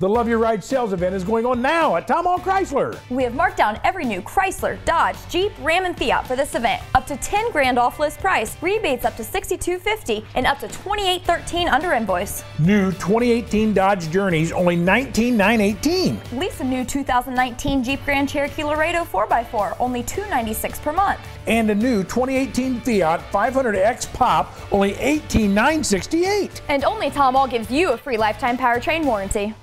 The Love Your Ride sales event is going on now at Tom Ahl Chrysler. We have marked down every new Chrysler, Dodge, Jeep, Ram, and Fiat for this event. Up to 10 grand off list price, rebates up to 62.50, and up to 28.13 under invoice. New 2018 Dodge Journeys only 19,918. Lease a new 2019 Jeep Grand Cherokee Laredo 4x4 only 296 per month. And a new 2018 Fiat 500X Pop only 18,968. And only Tom Ahl gives you a free lifetime powertrain warranty.